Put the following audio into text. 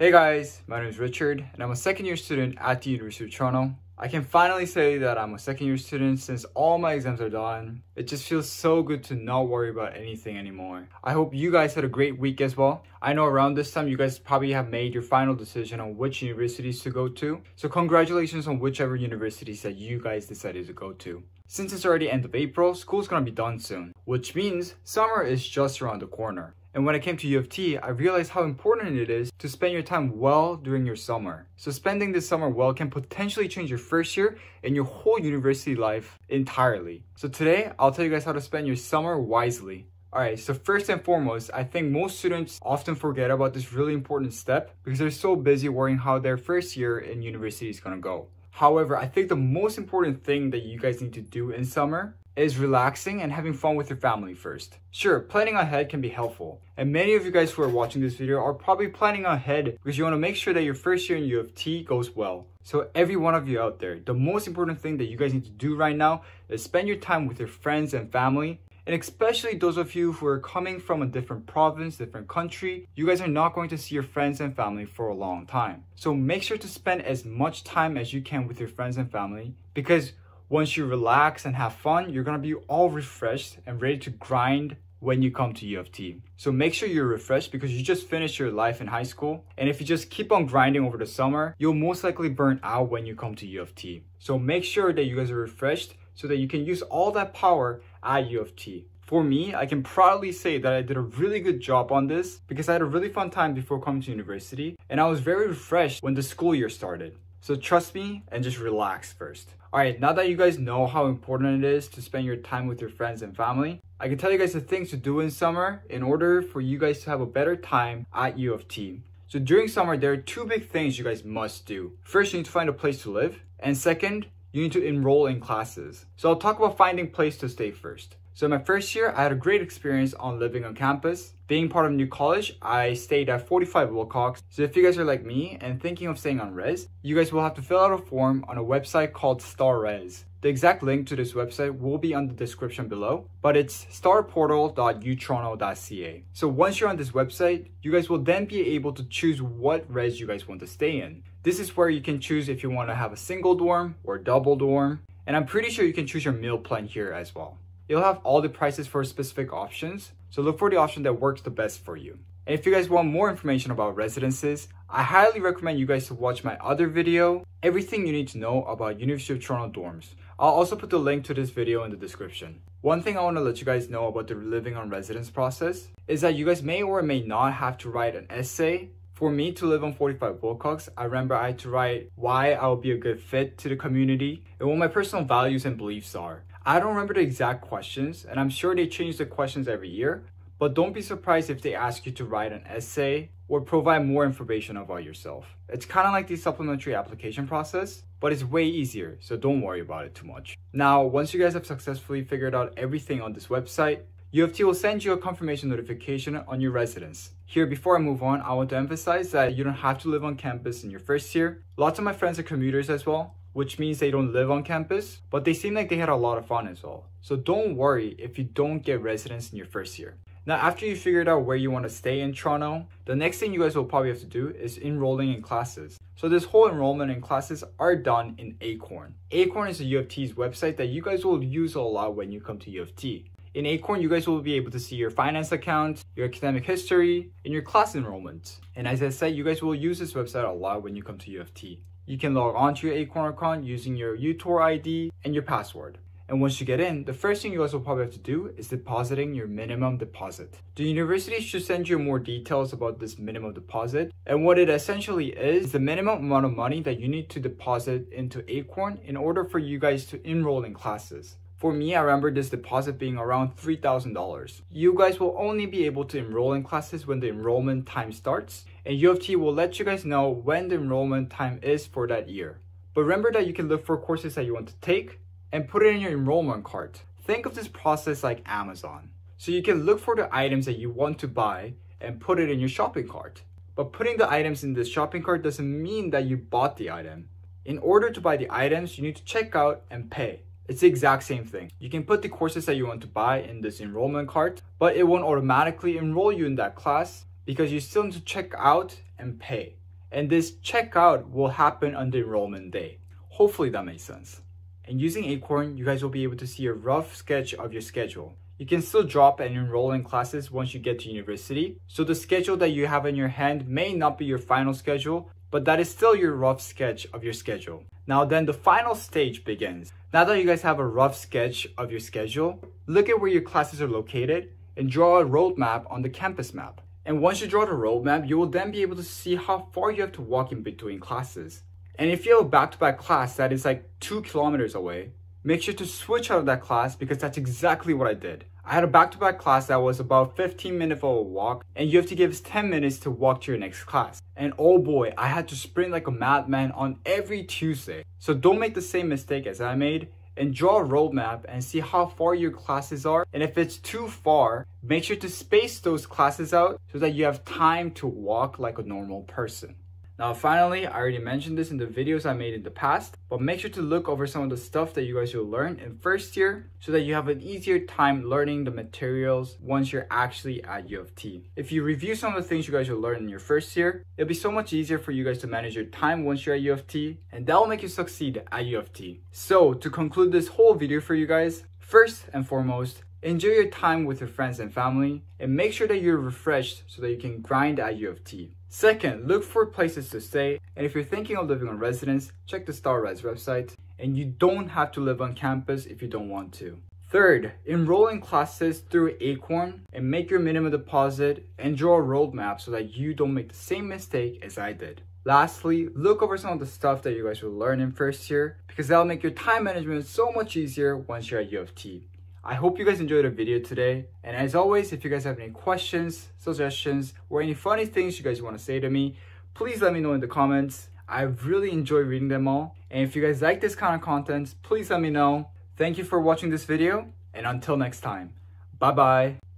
Hey guys, my name is Richard and I'm a second year student at the University of Toronto. I can finally say that I'm a second year student since all my exams are done. It just feels so good to not worry about anything anymore. I hope you guys had a great week as well. I know around this time you guys probably have made your final decision on which universities to go to. So congratulations on whichever universities that you guys decided to go to. Since it's already end of April, school's gonna be done soon, which means summer is just around the corner. And when I came to U of T, I realized how important it is to spend your time well during your summer. So spending this summer well can potentially change your first year and your whole university life entirely. So today, I'll tell you guys how to spend your summer wisely. Alright, so first and foremost, I think most students often forget about this really important step because they're so busy worrying how their first year in university is gonna go. However, I think the most important thing that you guys need to do in summer is relaxing and having fun with your family first. Sure, planning ahead can be helpful. And many of you guys who are watching this video are probably planning ahead because you want to make sure that your first year in U of T goes well. So every one of you out there, the most important thing that you guys need to do right now is spend your time with your friends and family and especially those of you who are coming from a different province, different country, you guys are not going to see your friends and family for a long time. So make sure to spend as much time as you can with your friends and family because once you relax and have fun, you're gonna be all refreshed and ready to grind when you come to U of T. So make sure you're refreshed because you just finished your life in high school. And if you just keep on grinding over the summer, you'll most likely burn out when you come to U of T. So make sure that you guys are refreshed so that you can use all that power at U of T. For me, I can proudly say that I did a really good job on this because I had a really fun time before coming to university and I was very refreshed when the school year started. So trust me and just relax first. Alright, now that you guys know how important it is to spend your time with your friends and family, I can tell you guys the things to do in summer in order for you guys to have a better time at U of T. So during summer, there are two big things you guys must do. First, you need to find a place to live. And second, you need to enroll in classes. So I'll talk about finding place to stay first. So in my first year, I had a great experience on living on campus. Being part of New College, I stayed at 45 Willcocks. So if you guys are like me and thinking of staying on res, you guys will have to fill out a form on a website called StarRez. The exact link to this website will be on the description below, but it's starportal.utoronto.ca. So once you're on this website, you guys will then be able to choose what res you guys want to stay in. This is where you can choose if you want to have a single dorm or double dorm, and I'm pretty sure you can choose your meal plan here as well. You'll have all the prices for specific options, so look for the option that works the best for you. And if you guys want more information about residences, I highly recommend you guys to watch my other video, Everything You Need to Know About University of Toronto Dorms. I'll also put the link to this video in the description. One thing I want to let you guys know about the living on residence process is that you guys may or may not have to write an essay for me to live on 45 Willcocks, I remember I had to write why I would be a good fit to the community and what my personal values and beliefs are. I don't remember the exact questions, and I'm sure they change the questions every year, but don't be surprised if they ask you to write an essay or provide more information about yourself. It's kind of like the supplementary application process, but it's way easier, so don't worry about it too much. Now, once you guys have successfully figured out everything on this website, U of T will send you a confirmation notification on your residence. Here, before I move on, I want to emphasize that you don't have to live on campus in your first year. Lots of my friends are commuters as well, which means they don't live on campus, but they seem like they had a lot of fun as well. So don't worry if you don't get residence in your first year. Now, after you figured out where you want to stay in Toronto, the next thing you guys will probably have to do is enrolling in classes. So this whole enrollment in classes are done in Acorn. Acorn is a U of T's website that you guys will use a lot when you come to U of T. In Acorn, you guys will be able to see your finance account, your academic history, and your class enrollment. And as I said, you guys will use this website a lot when you come to U of T. You can log on to your Acorn account using your UTOR ID and your password. And once you get in, the first thing you guys will probably have to do is depositing your minimum deposit. The university should send you more details about this minimum deposit. And what it essentially is, is the minimum amount of money that you need to deposit into Acorn in order for you guys to enroll in classes. For me, I remember this deposit being around $3,000. You guys will only be able to enroll in classes when the enrollment time starts, and U of T will let you guys know when the enrollment time is for that year. But remember that you can look for courses that you want to take and put it in your enrollment cart. Think of this process like Amazon. So you can look for the items that you want to buy and put it in your shopping cart. But putting the items in the shopping cart doesn't mean that you bought the item. In order to buy the items, you need to check out and pay. It's the exact same thing. You can put the courses that you want to buy in this enrollment cart, but it won't automatically enroll you in that class because you still need to check out and pay. and this checkout will happen on the enrollment day. Hopefully that makes sense. And using Acorn, you guys will be able to see a rough sketch of your schedule. You can still drop and enroll in classes once you get to university. So the schedule that you have in your hand may not be your final schedule, but that is still your rough sketch of your schedule. Now then the final stage begins. Now that you guys have a rough sketch of your schedule, look at where your classes are located and draw a roadmap on the campus map. And once you draw the roadmap, you will then be able to see how far you have to walk in between classes. And if you have a back-to-back class that is like two kilometers away, make sure to switch out of that class because that's exactly what I did. I had a back-to-back -back class that was about 15 minutes of a walk and you have to give us 10 minutes to walk to your next class. And oh boy, I had to sprint like a madman on every Tuesday. So don't make the same mistake as I made and draw a roadmap and see how far your classes are. And if it's too far, make sure to space those classes out so that you have time to walk like a normal person. Now finally, I already mentioned this in the videos I made in the past, but make sure to look over some of the stuff that you guys will learn in first year so that you have an easier time learning the materials once you're actually at U of T. If you review some of the things you guys will learn in your first year, it'll be so much easier for you guys to manage your time once you're at U of T, and that will make you succeed at U of T. So to conclude this whole video for you guys, first and foremost, Enjoy your time with your friends and family, and make sure that you're refreshed so that you can grind at U of T. Second, look for places to stay, and if you're thinking of living on residence, check the StarRez website, and you don't have to live on campus if you don't want to. Third, enroll in classes through Acorn and make your minimum deposit and draw a roadmap so that you don't make the same mistake as I did. Lastly, look over some of the stuff that you guys will learn in first year because that'll make your time management so much easier once you're at U of T. I hope you guys enjoyed the video today. And as always, if you guys have any questions, suggestions, or any funny things you guys want to say to me, please let me know in the comments. I really enjoy reading them all. And if you guys like this kind of content, please let me know. Thank you for watching this video, and until next time, bye-bye.